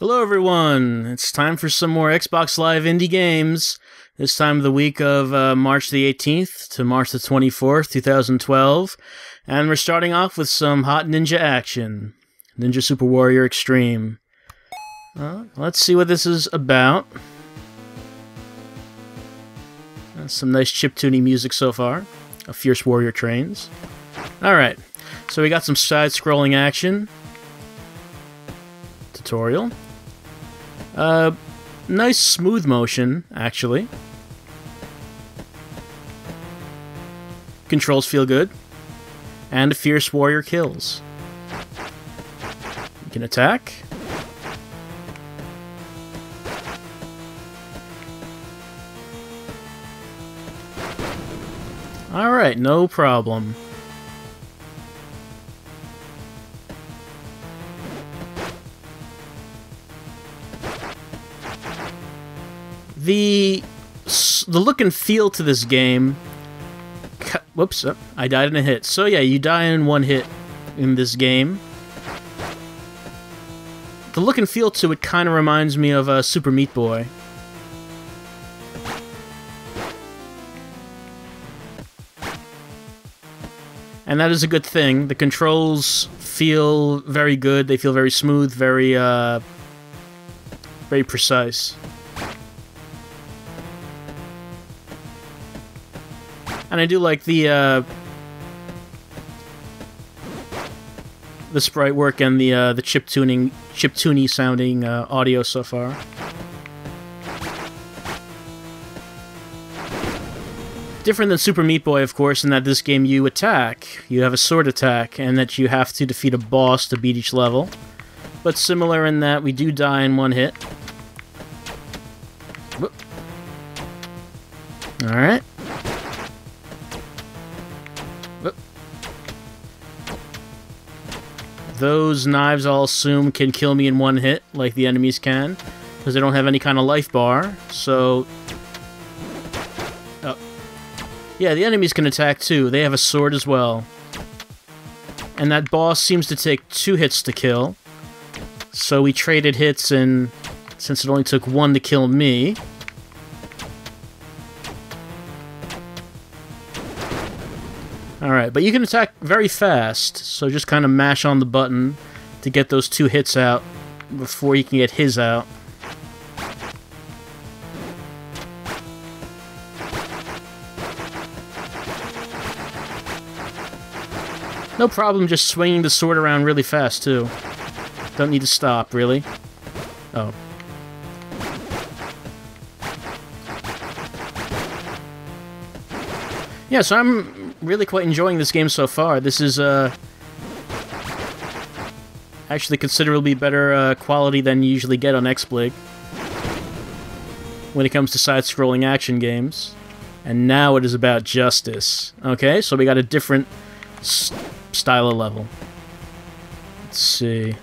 Hello, everyone. It's time for some more Xbox Live indie games. This time of the week of uh, March the 18th to March the 24th, 2012. And we're starting off with some hot ninja action Ninja Super Warrior Extreme. Let's see what this is about. Uh, some nice chiptune music so far. A Fierce Warrior trains. Alright, so we got some side scrolling action. Tutorial. Uh, nice smooth motion, actually. Controls feel good. And a Fierce Warrior kills. You can attack. Alright, no problem. The the look and feel to this game. Whoops! Oh, I died in a hit. So yeah, you die in one hit in this game. The look and feel to it kind of reminds me of uh, Super Meat Boy. And that is a good thing. The controls feel very good. They feel very smooth, very, uh, very precise. And I do like the uh, the sprite work and the uh, the chip tuning, chip tuney sounding uh, audio so far. Different than Super Meat Boy, of course, in that this game you attack. You have a sword attack, and that you have to defeat a boss to beat each level. But similar in that we do die in one hit. Alright. Those knives, I'll assume, can kill me in one hit, like the enemies can, because they don't have any kind of life bar, so... Oh. Yeah, the enemies can attack too. They have a sword as well. And that boss seems to take two hits to kill. So we traded hits, and since it only took one to kill me, Alright, but you can attack very fast, so just kind of mash on the button to get those two hits out before you can get his out. No problem just swinging the sword around really fast, too. Don't need to stop, really. Oh. Yeah, so I'm really quite enjoying this game so far. This is uh, actually considerably better uh, quality than you usually get on XBLIG when it comes to side-scrolling action games. And now it is about justice. Okay, so we got a different style of level. Let's see.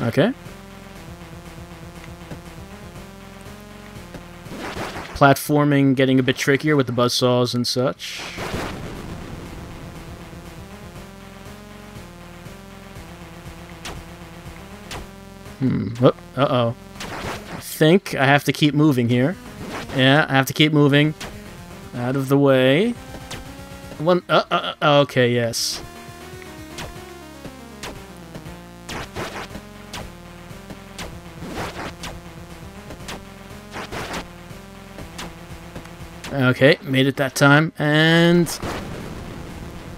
Okay. Platforming getting a bit trickier with the buzzsaws and such. Hmm. Oh, uh-oh. I think I have to keep moving here. Yeah, I have to keep moving. Out of the way. One. Uh, uh, uh, okay, yes. Okay, made it that time, and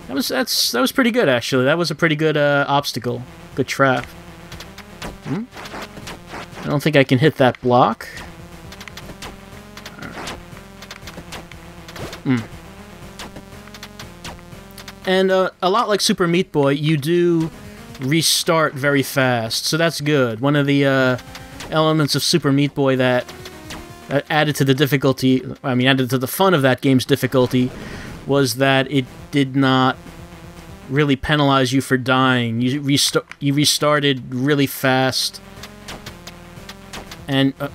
that was that's that was pretty good actually. That was a pretty good uh, obstacle, good trap. Hmm? I don't think I can hit that block. Hmm. And uh, a lot like Super Meat Boy, you do restart very fast, so that's good. One of the uh, elements of Super Meat Boy that, that added to the difficulty, I mean, added to the fun of that game's difficulty, was that it did not really penalize you for dying. You restart you restarted really fast, and uh,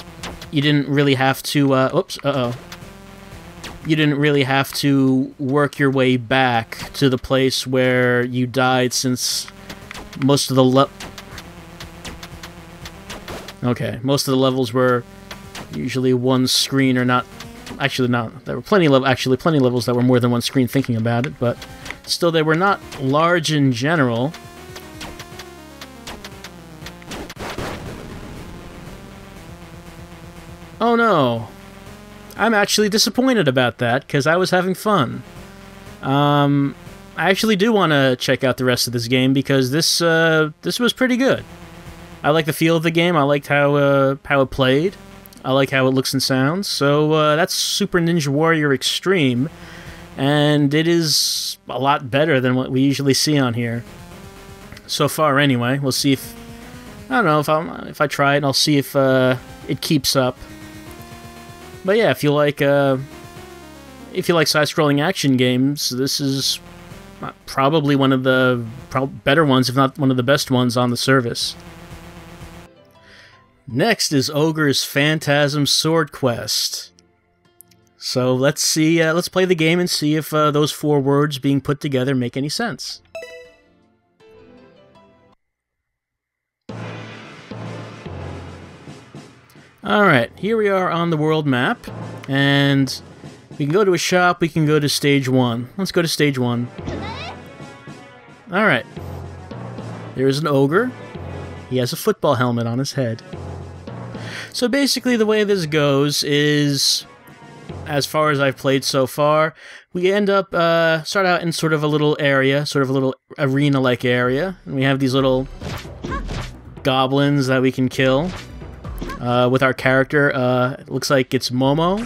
you didn't really have to. Uh, oops. Uh oh. You didn't really have to work your way back to the place where you died, since most of the le Okay, most of the levels were usually one screen or not. Actually, not. There were plenty of actually plenty of levels that were more than one screen. Thinking about it, but still, they were not large in general. Oh no, I'm actually disappointed about that because I was having fun. Um, I actually do want to check out the rest of this game because this uh, this was pretty good. I like the feel of the game. I liked how uh, how it played. I like how it looks and sounds. So uh, that's Super Ninja Warrior Extreme, and it is a lot better than what we usually see on here. So far, anyway. We'll see if I don't know if I if I try it. I'll see if uh, it keeps up. But yeah, if you like uh, if you like side-scrolling action games, this is probably one of the better ones, if not one of the best ones on the service. Next is Ogre's Phantasm Sword Quest. So let's see, uh, let's play the game and see if uh, those four words being put together make any sense. Alright, here we are on the world map, and we can go to a shop, we can go to stage one. Let's go to stage one. Alright. There's an ogre. He has a football helmet on his head. So basically the way this goes is, as far as I've played so far, we end up, uh, start out in sort of a little area, sort of a little arena-like area, and we have these little goblins that we can kill. Uh, with our character, uh, looks like it's Momo,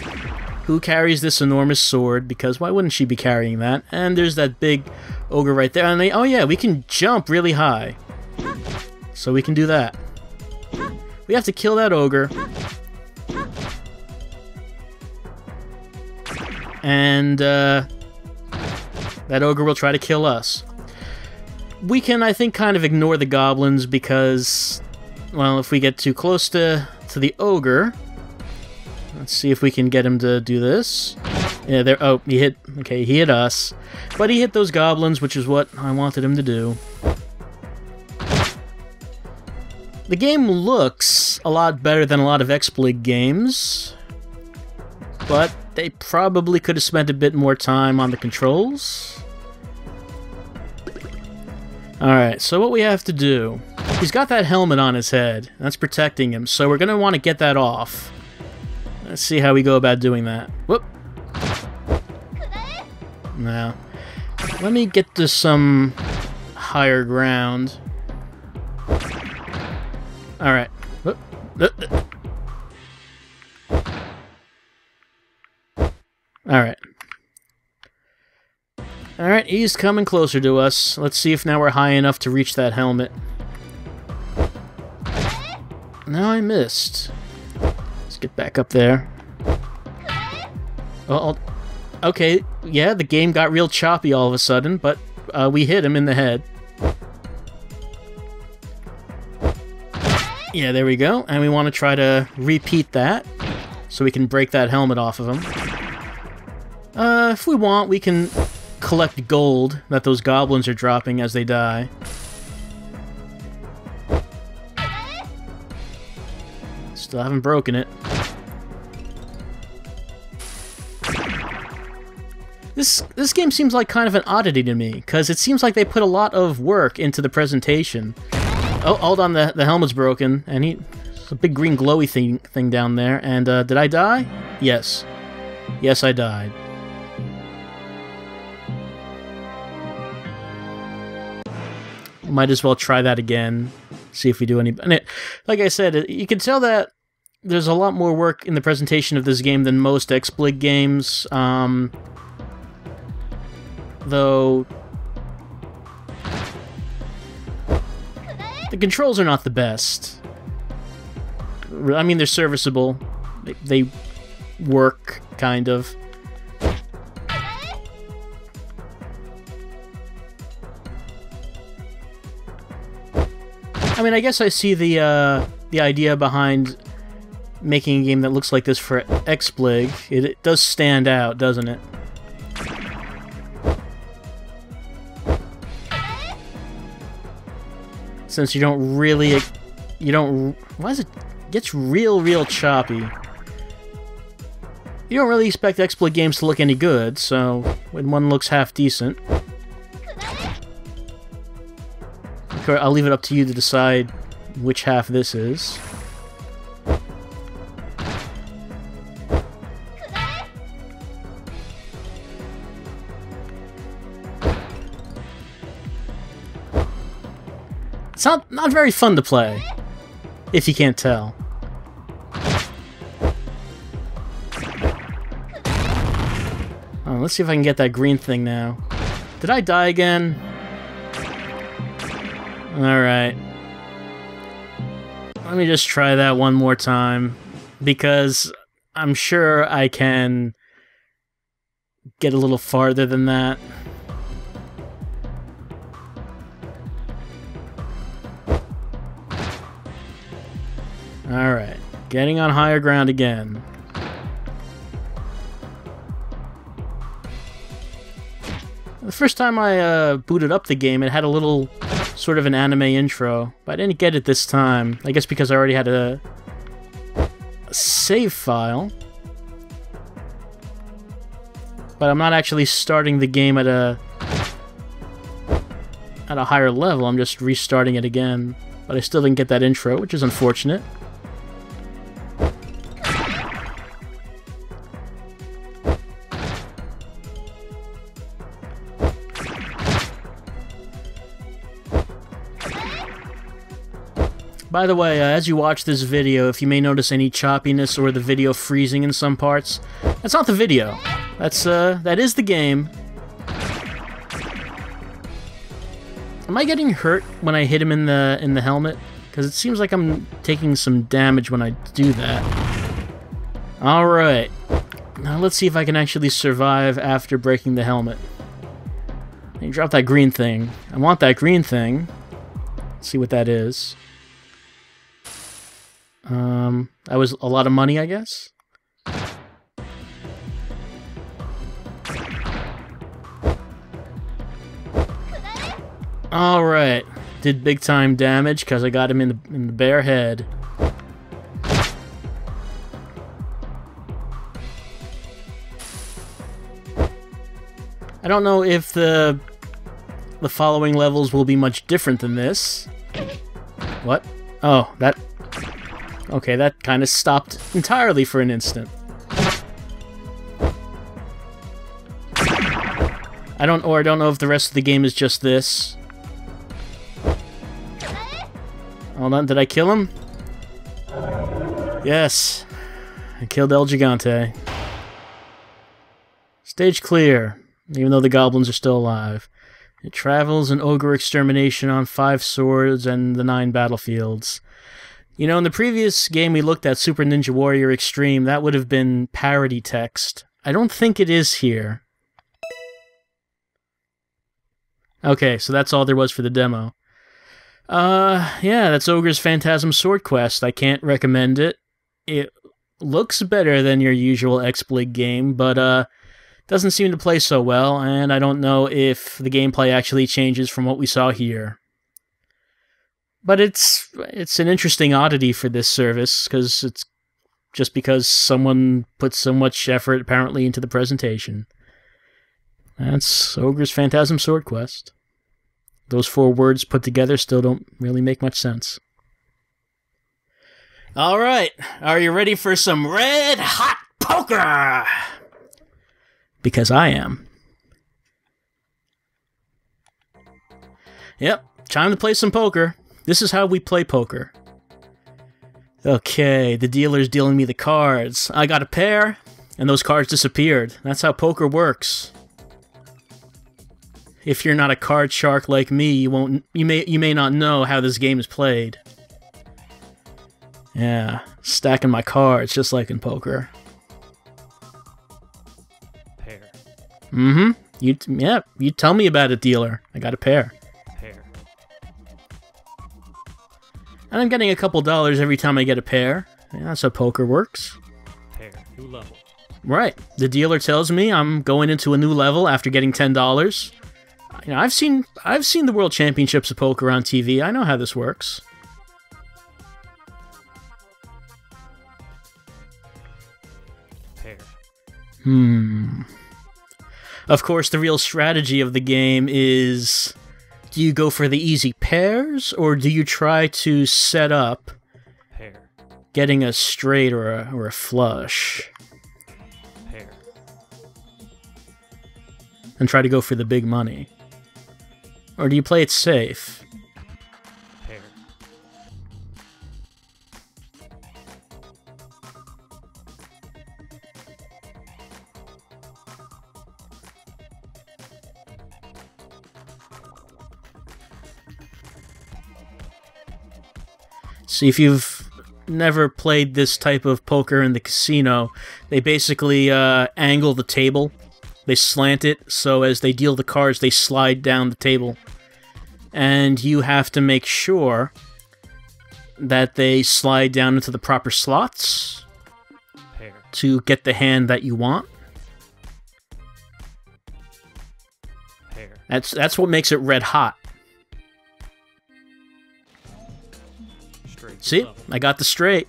who carries this enormous sword, because why wouldn't she be carrying that? And there's that big ogre right there, and they, oh yeah, we can jump really high. So we can do that. We have to kill that ogre. And, uh, that ogre will try to kill us. We can, I think, kind of ignore the goblins because, well, if we get too close to, to the ogre... Let's see if we can get him to do this. Yeah, there. Oh, he hit... Okay, he hit us. But he hit those goblins, which is what I wanted him to do. The game looks a lot better than a lot of XBLIG games, but they probably could have spent a bit more time on the controls. Alright, so what we have to do... He's got that helmet on his head. That's protecting him, so we're going to want to get that off. Let's see how we go about doing that. Whoop! Now, let me get to some higher ground. Alright. Uh, uh. Alright. Alright, he's coming closer to us. Let's see if now we're high enough to reach that helmet. No, I missed. Let's get back up there. Oh, okay, yeah, the game got real choppy all of a sudden, but uh, we hit him in the head. Yeah, there we go. And we want to try to repeat that so we can break that helmet off of him. Uh, if we want, we can collect gold that those goblins are dropping as they die. Still haven't broken it. This this game seems like kind of an oddity to me, because it seems like they put a lot of work into the presentation. Oh, hold on, the, the helmet's broken, and he... a big green glowy thing, thing down there, and, uh, did I die? Yes. Yes, I died. Might as well try that again, see if we do any... And it, like I said, you can tell that there's a lot more work in the presentation of this game than most XBLIG games, um... Though, The controls are not the best. I mean, they're serviceable. They, they work, kind of. I mean, I guess I see the uh, the idea behind making a game that looks like this for XBLIG. It, it does stand out, doesn't it? since you don't really... You don't... Why is it... gets real, real choppy. You don't really expect XBLIG games to look any good, so when one looks half decent... I'll leave it up to you to decide which half this is. It's not, not very fun to play, if you can't tell. Oh, let's see if I can get that green thing now. Did I die again? Alright. Let me just try that one more time, because I'm sure I can get a little farther than that. Alright, getting on higher ground again. The first time I uh, booted up the game, it had a little sort of an anime intro, but I didn't get it this time. I guess because I already had a, a save file. But I'm not actually starting the game at a at a higher level. I'm just restarting it again. But I still didn't get that intro, which is unfortunate. By the way, uh, as you watch this video, if you may notice any choppiness or the video freezing in some parts, that's not the video. That's, uh, that is the game. Am I getting hurt when I hit him in the, in the helmet? Because it seems like I'm taking some damage when I do that. Alright. Now let's see if I can actually survive after breaking the helmet. You drop that green thing. I want that green thing. Let's see what that is. Um, that was a lot of money, I guess. All right, did big time damage because I got him in the in the bare head. I don't know if the the following levels will be much different than this. What? Oh, that Okay, that kind of stopped entirely for an instant. I don't, or I don't know if the rest of the game is just this. Hold on, did I kill him? Yes, I killed El Gigante. Stage clear, even though the goblins are still alive. It travels an ogre extermination on five swords and the nine battlefields. You know, in the previous game we looked at, Super Ninja Warrior Extreme, that would have been parody text. I don't think it is here. Okay, so that's all there was for the demo. Uh, yeah, that's Ogre's Phantasm Sword Quest. I can't recommend it. It looks better than your usual XBLIG game, but, uh, doesn't seem to play so well, and I don't know if the gameplay actually changes from what we saw here but it's it's an interesting oddity for this service because it's just because someone put so much effort apparently into the presentation. That's Ogre's Phantasm Sword Quest. Those four words put together still don't really make much sense. All right, are you ready for some red hot poker? Because I am. Yep, time to play some poker. This is how we play poker. Okay, the dealer's dealing me the cards. I got a pair, and those cards disappeared. That's how poker works. If you're not a card shark like me, you won't you may you may not know how this game is played. Yeah, stacking my cards just like in poker. Pair. Mm-hmm. You yeah, you tell me about it, dealer. I got a pair. And I'm getting a couple dollars every time I get a pair. Yeah, that's how poker works. Pair, new level. Right. The dealer tells me I'm going into a new level after getting ten dollars. You know, I've seen I've seen the World Championships of Poker on TV. I know how this works. Pair. Hmm. Of course, the real strategy of the game is do you go for the easy pairs or do you try to set up Pair. getting a straight or a, or a flush Pair. and try to go for the big money? Or do you play it safe? If you've never played this type of poker in the casino, they basically uh, angle the table. They slant it so as they deal the cards, they slide down the table. And you have to make sure that they slide down into the proper slots to get the hand that you want. That's that's what makes it red hot. See. I got the straight.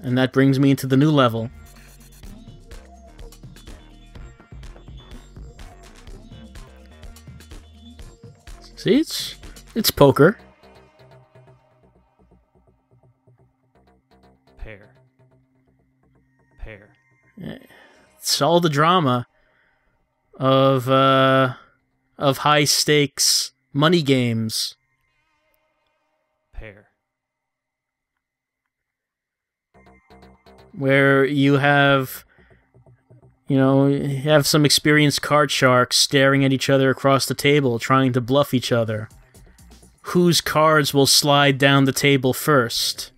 And that brings me into the new level. See, it's it's poker. Pair. Pair. It's all the drama of uh of high stakes money games. Where you have you know you have some experienced card sharks staring at each other across the table trying to bluff each other. Whose cards will slide down the table first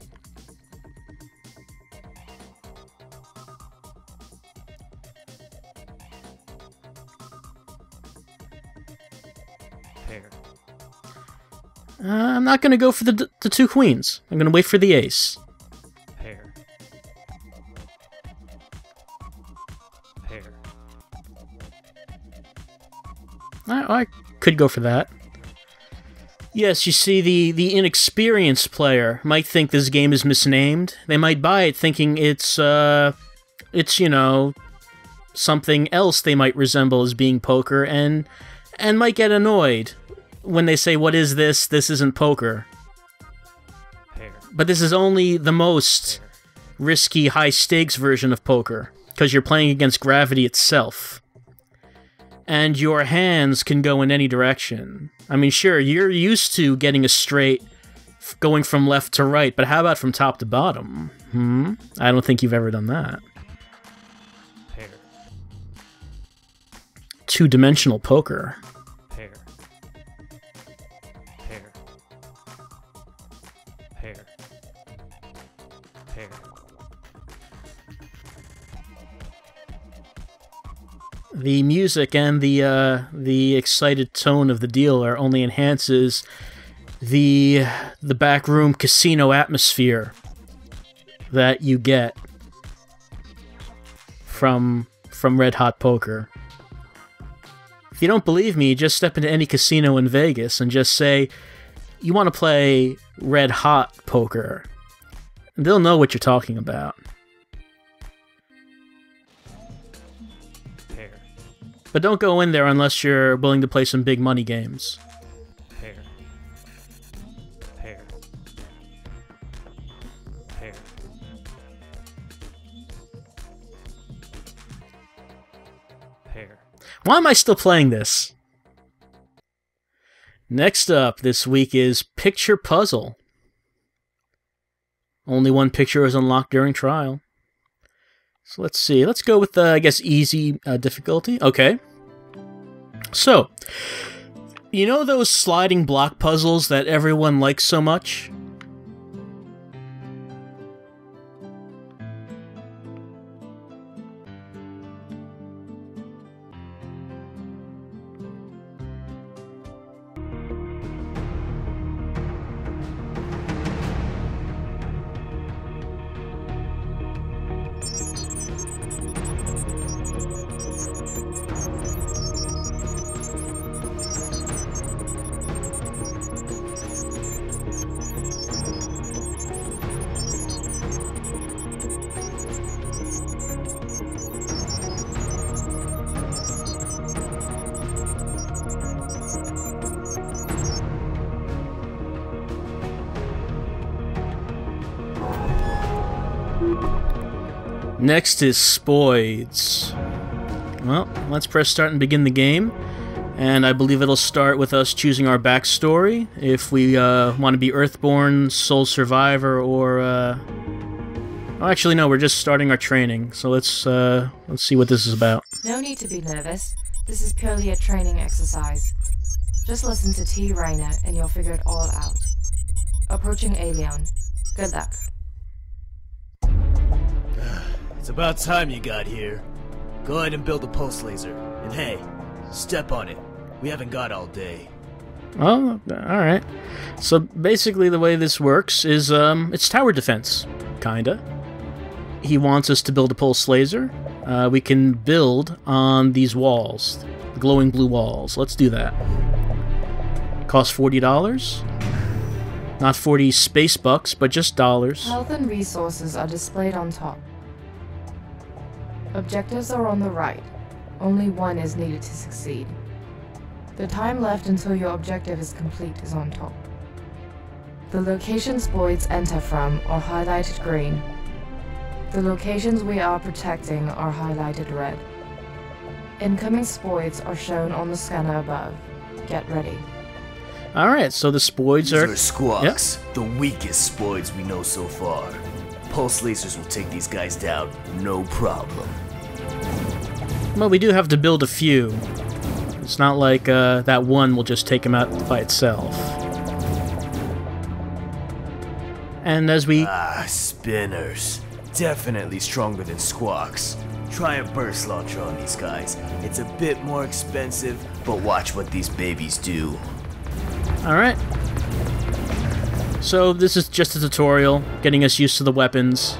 not going to go for the, the two queens. I'm going to wait for the ace. Pair. Pair. I, I could go for that. Yes you see the the inexperienced player might think this game is misnamed. They might buy it thinking it's uh it's you know something else they might resemble as being poker and and might get annoyed when they say what is this? This isn't poker. Pair. but this is only the most Pair. risky high stakes version of poker because you're playing against gravity itself. And your hands can go in any direction. I mean sure you're used to getting a straight going from left to right but how about from top to bottom? Hmm? I don't think you've ever done that. Two-dimensional poker the music and the uh, the excited tone of the dealer only enhances the the backroom casino atmosphere that you get from from Red Hot Poker. If you don't believe me, just step into any casino in Vegas and just say you want to play Red Hot Poker. They'll know what you're talking about. But don't go in there unless you're willing to play some big money games. Pair. Pair. Pair. Pair. Why am I still playing this? Next up this week is Picture Puzzle. Only one picture is unlocked during trial. So let's see. Let's go with, uh, I guess, easy uh, difficulty. Okay. So, you know those sliding block puzzles that everyone likes so much? Next is Spoids. Well, let's press start and begin the game. And I believe it'll start with us choosing our backstory. If we uh, want to be Earthborn, Sole Survivor, or... Uh... Oh, actually, no, we're just starting our training. So let's, uh, let's see what this is about. No need to be nervous. This is purely a training exercise. Just listen to T. Rayner and you'll figure it all out. Approaching Aelion. Good luck. About time you got here. Go ahead and build a pulse laser. And hey, step on it. We haven't got all day. Oh, alright. So basically the way this works is, um, it's tower defense. Kinda. He wants us to build a pulse laser. Uh, we can build on these walls. The glowing blue walls. Let's do that. Cost $40. Not 40 space bucks, but just dollars. Health and resources are displayed on top. Objectives are on the right. Only one is needed to succeed. The time left until your objective is complete is on top. The locations spoids enter from are highlighted green. The locations we are protecting are highlighted red. Incoming spoids are shown on the scanner above. Get ready. Alright, so the spoids These are... are squawks, the weakest spoids we know so far. Pulse lasers will take these guys down, no problem. Well, we do have to build a few. It's not like uh, that one will just take him out by itself. And as we... Ah, spinners. Definitely stronger than squawks. Try a burst launcher on these guys. It's a bit more expensive, but watch what these babies do. Alright. So this is just a tutorial, getting us used to the weapons.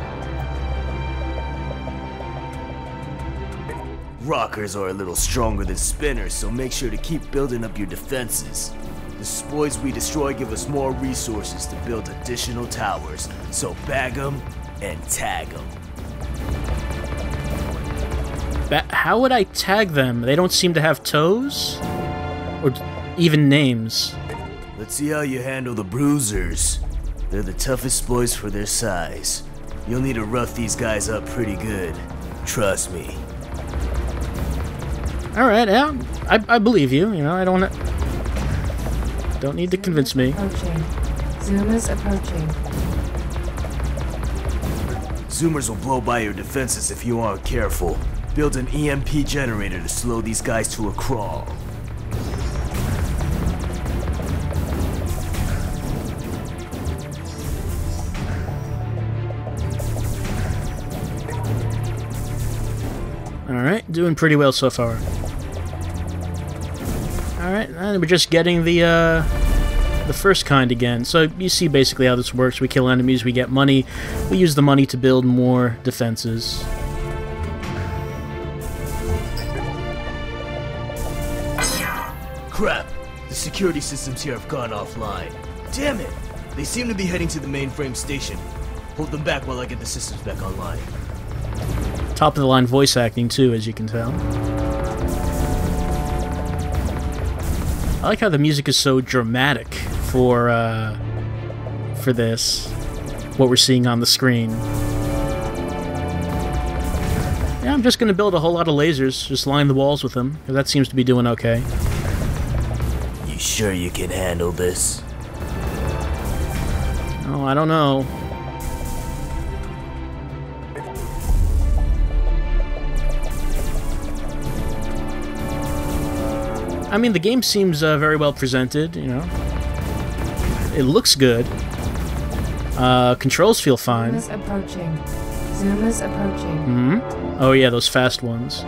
Rockers are a little stronger than spinners, so make sure to keep building up your defenses. The spoids we destroy give us more resources to build additional towers, so bag them and tag them. Ba- how would I tag them? They don't seem to have toes? Or even names. Let's see how you handle the bruisers. They're the toughest boys for their size. You'll need to rough these guys up pretty good. Trust me. Alright, yeah, I, I believe you, you know, I don't... Don't need to convince me. Approaching. Zoomers approaching. Zoomers will blow by your defenses if you aren't careful. Build an EMP generator to slow these guys to a crawl. Doing pretty well so far. Alright, and we're just getting the, uh, the first kind again. So you see basically how this works. We kill enemies, we get money. We use the money to build more defenses. Crap! The security systems here have gone offline. Damn it! They seem to be heading to the mainframe station. Hold them back while I get the systems back online. Top of the line voice acting too, as you can tell. I like how the music is so dramatic for uh, for this. What we're seeing on the screen. Yeah, I'm just gonna build a whole lot of lasers. Just line the walls with them. 'cause That seems to be doing okay. You sure you can handle this? Oh, I don't know. I mean, the game seems uh, very well presented, you know. It looks good. Uh, controls feel fine. Zoomers approaching. Zoomers approaching. hmm Oh yeah, those fast ones.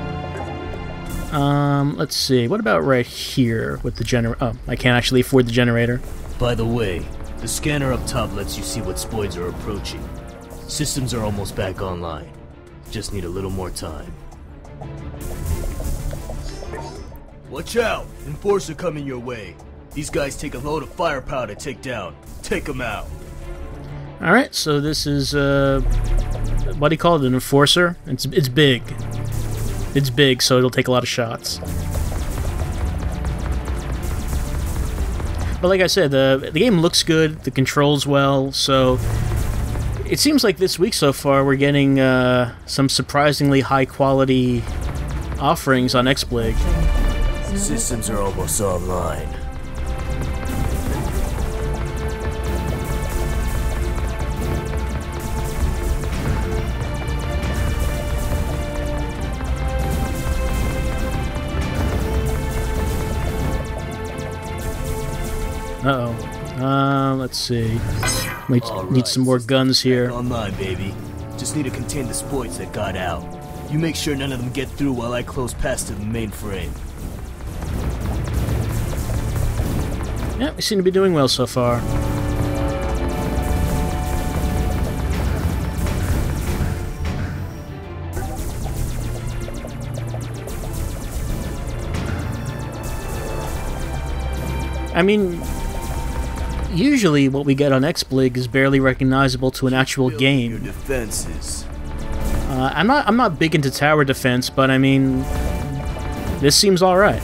Um, let's see. What about right here with the gener? Oh, I can't actually afford the generator. By the way, the scanner up top lets you see what spoids are approaching. Systems are almost back online. Just need a little more time. Watch out! Enforcer coming your way. These guys take a load of firepower to take down. Take them out. All right, so this is uh, what do you call it? An enforcer? It's it's big. It's big, so it'll take a lot of shots. But like I said, the the game looks good. The controls well, so it seems like this week so far we're getting uh, some surprisingly high quality offerings on XBlig. Systems are almost online. Uh oh. Uh, let's see. Might All need some more guns here. Online, baby. Just need to contain the spoids that got out. You make sure none of them get through while I close past to the mainframe. Yeah, we seem to be doing well so far. I mean, usually what we get on XBlig is barely recognizable to an actual game. defenses. Uh, I'm not I'm not big into tower defense, but I mean, this seems all right.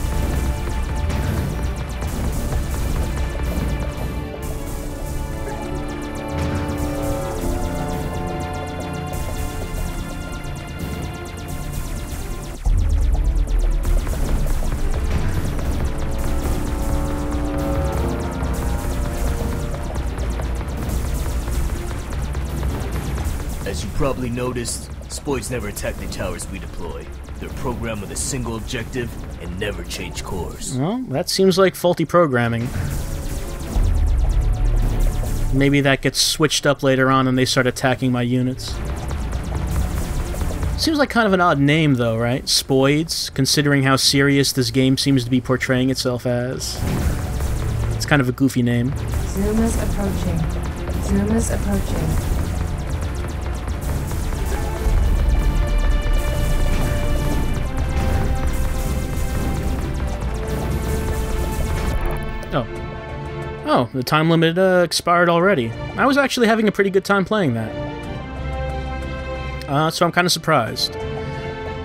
Probably noticed, spoids never attack the towers we deploy. They're programmed with a single objective and never change course. Well, that seems like faulty programming. Maybe that gets switched up later on and they start attacking my units. Seems like kind of an odd name, though, right? Spoids, considering how serious this game seems to be portraying itself as. It's kind of a goofy name. Zoom is approaching. Zoom is approaching. Oh, the time limit uh, expired already. I was actually having a pretty good time playing that. Uh, so I'm kind of surprised.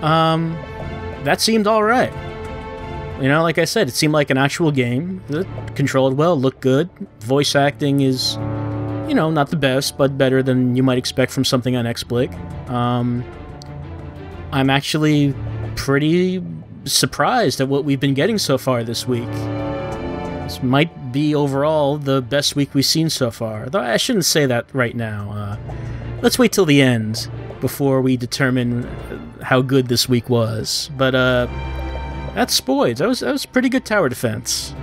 Um, that seemed alright. You know, like I said, it seemed like an actual game. It controlled well, looked good. Voice acting is, you know, not the best, but better than you might expect from something on XBlig. Um, I'm actually pretty surprised at what we've been getting so far this week. This might be overall the best week we've seen so far. Though I shouldn't say that right now. Uh, let's wait till the end before we determine how good this week was. But uh, that's Spoids. That was that was pretty good tower defense.